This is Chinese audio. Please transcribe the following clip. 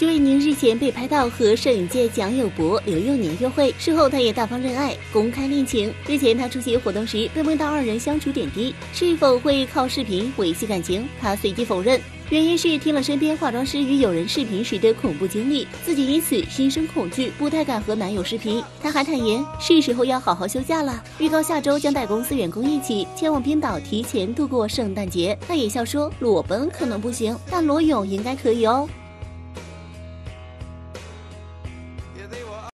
徐伟宁日前被拍到和摄影界蒋友柏、刘幼年约会，事后他也大方认爱，公开恋情。日前他出席活动时被问到二人相处点滴，是否会靠视频维系感情，他随即否认。原因是听了身边化妆师与友人视频时的恐怖经历，自己因此心生恐惧，不太敢和男友视频。他还坦言，是时候要好好休假了，预告下周将带公司员工一起前往冰岛提前度过圣诞节。他也笑说，裸奔可能不行，但裸泳应该可以哦。Yeah, they were